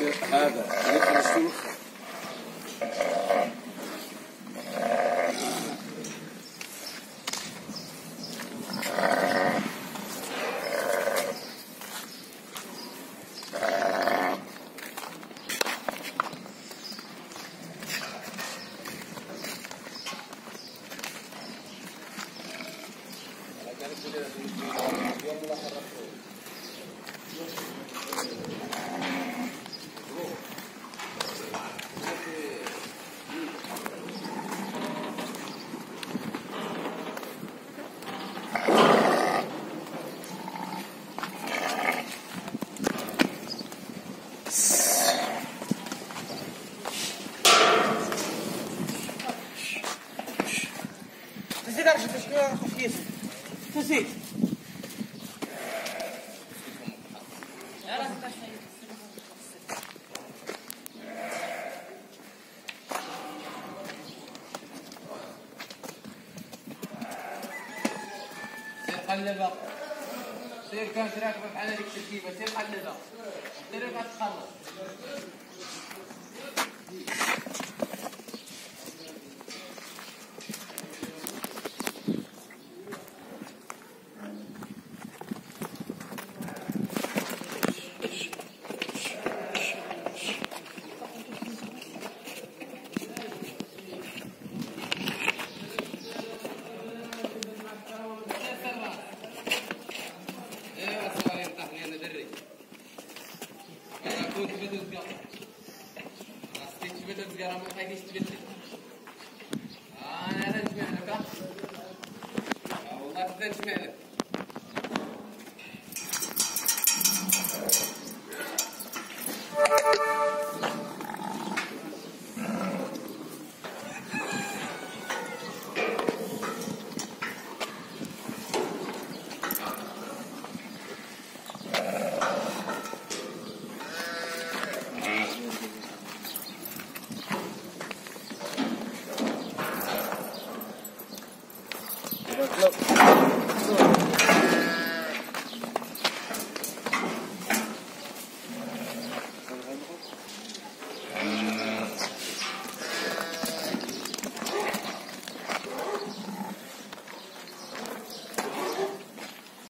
هذا ندخل الشيوخ Você dá para isso? Tu sim. قلبها سير كاش راكبه بحال هذيك التركيبه سير قلبها سير غتخلص راستي تبدو تقرا ما حيديش تبدل انا لا نسمع لك ها والله تبدا نسمع لك Nope.